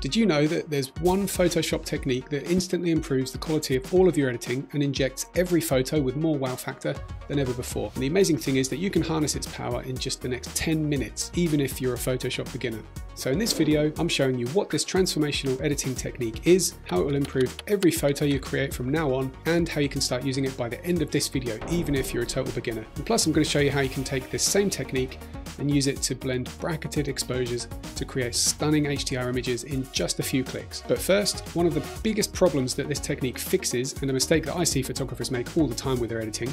Did you know that there's one Photoshop technique that instantly improves the quality of all of your editing and injects every photo with more wow factor than ever before? And the amazing thing is that you can harness its power in just the next 10 minutes, even if you're a Photoshop beginner. So in this video, I'm showing you what this transformational editing technique is, how it will improve every photo you create from now on, and how you can start using it by the end of this video, even if you're a total beginner. And plus I'm going to show you how you can take this same technique and use it to blend bracketed exposures to create stunning HDR images in just a few clicks. But first, one of the biggest problems that this technique fixes, and a mistake that I see photographers make all the time with their editing,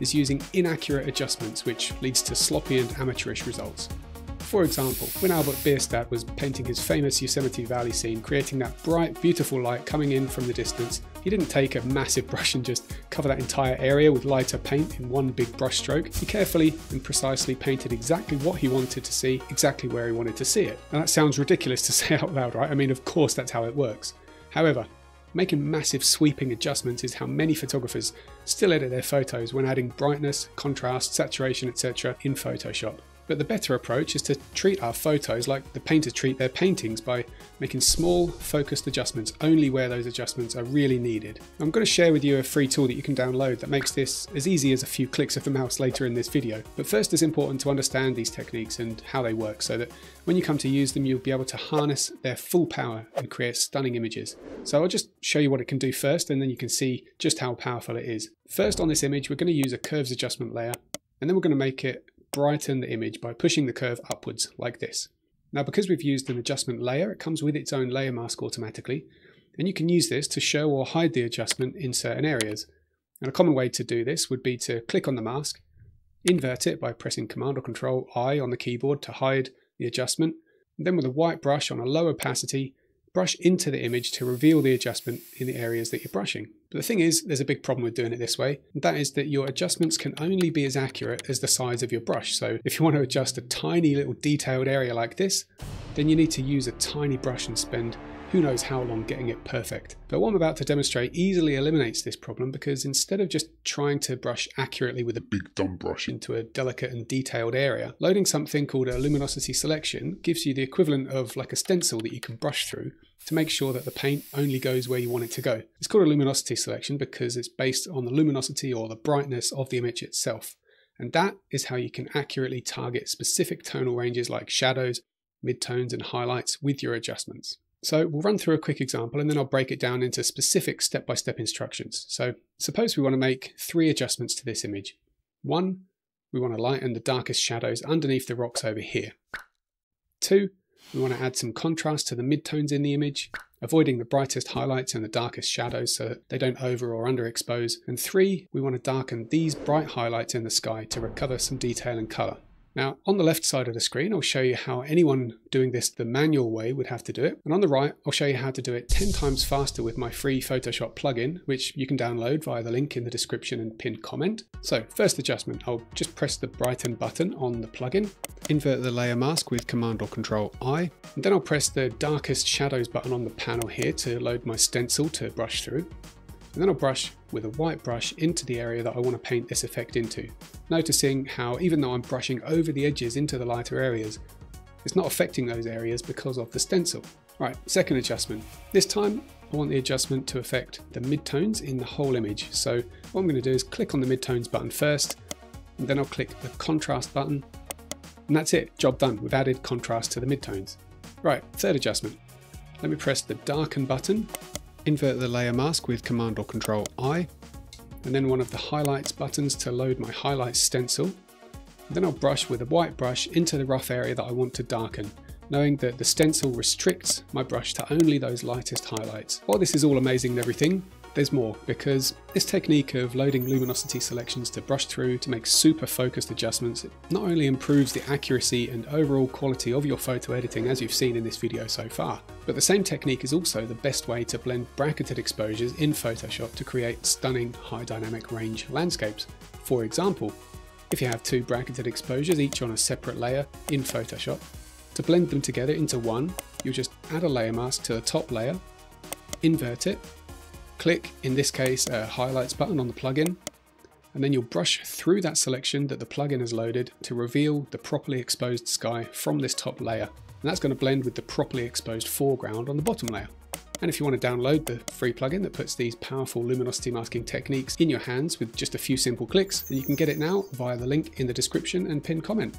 is using inaccurate adjustments which leads to sloppy and amateurish results. For example, when Albert Bierstadt was painting his famous Yosemite Valley scene, creating that bright, beautiful light coming in from the distance, he didn't take a massive brush and just cover that entire area with lighter paint in one big brush stroke. He carefully and precisely painted exactly what he wanted to see, exactly where he wanted to see it. And that sounds ridiculous to say out loud, right? I mean, of course that's how it works. However, Making massive sweeping adjustments is how many photographers still edit their photos when adding brightness, contrast, saturation, etc. in Photoshop. But the better approach is to treat our photos like the painters treat their paintings by making small, focused adjustments only where those adjustments are really needed. I'm going to share with you a free tool that you can download that makes this as easy as a few clicks of the mouse later in this video. But first it's important to understand these techniques and how they work so that when you come to use them you'll be able to harness their full power and create stunning images. So I'll just show you what it can do first and then you can see just how powerful it is. First on this image we're going to use a curves adjustment layer and then we're going to make it brighten the image by pushing the curve upwards like this. Now because we've used an adjustment layer, it comes with its own layer mask automatically, and you can use this to show or hide the adjustment in certain areas. And a common way to do this would be to click on the mask, invert it by pressing Command or Control I on the keyboard to hide the adjustment, and then with a white brush on a low opacity, brush into the image to reveal the adjustment in the areas that you're brushing. But the thing is, there's a big problem with doing it this way, and that is that your adjustments can only be as accurate as the size of your brush. So if you want to adjust a tiny little detailed area like this, then you need to use a tiny brush and spend who knows how long getting it perfect. But what I'm about to demonstrate easily eliminates this problem because instead of just trying to brush accurately with a big dumb brush into a delicate and detailed area, loading something called a luminosity selection gives you the equivalent of like a stencil that you can brush through to make sure that the paint only goes where you want it to go. It's called a luminosity selection because it's based on the luminosity or the brightness of the image itself. And that is how you can accurately target specific tonal ranges like shadows, midtones and highlights with your adjustments. So we'll run through a quick example and then I'll break it down into specific step-by-step -step instructions. So suppose we want to make three adjustments to this image. One, we want to lighten the darkest shadows underneath the rocks over here. Two, we want to add some contrast to the midtones in the image, avoiding the brightest highlights and the darkest shadows so that they don't over or underexpose. And three, we want to darken these bright highlights in the sky to recover some detail and color. Now, on the left side of the screen, I'll show you how anyone doing this the manual way would have to do it. And on the right, I'll show you how to do it 10 times faster with my free Photoshop plugin, which you can download via the link in the description and pinned comment. So first adjustment, I'll just press the brighten button on the plugin, invert the layer mask with Command or Control I, and then I'll press the darkest shadows button on the panel here to load my stencil to brush through and then I'll brush with a white brush into the area that I want to paint this effect into, noticing how even though I'm brushing over the edges into the lighter areas, it's not affecting those areas because of the stencil. Right, second adjustment. This time I want the adjustment to affect the midtones in the whole image. So what I'm going to do is click on the midtones button first, and then I'll click the contrast button, and that's it, job done. We've added contrast to the midtones. Right, third adjustment. Let me press the darken button invert the layer mask with Command or Control I, and then one of the highlights buttons to load my highlights stencil. Then I'll brush with a white brush into the rough area that I want to darken, knowing that the stencil restricts my brush to only those lightest highlights. While this is all amazing and everything, there's more, because this technique of loading luminosity selections to brush through to make super focused adjustments not only improves the accuracy and overall quality of your photo editing as you've seen in this video so far, but the same technique is also the best way to blend bracketed exposures in Photoshop to create stunning high dynamic range landscapes. For example, if you have two bracketed exposures each on a separate layer in Photoshop, to blend them together into one, you'll just add a layer mask to the top layer, invert it, click, in this case, a highlights button on the plugin, and then you'll brush through that selection that the plugin has loaded to reveal the properly exposed sky from this top layer. and that's going to blend with the properly exposed foreground on the bottom layer. And if you want to download the free plugin that puts these powerful luminosity masking techniques in your hands with just a few simple clicks, then you can get it now via the link in the description and pinned comment.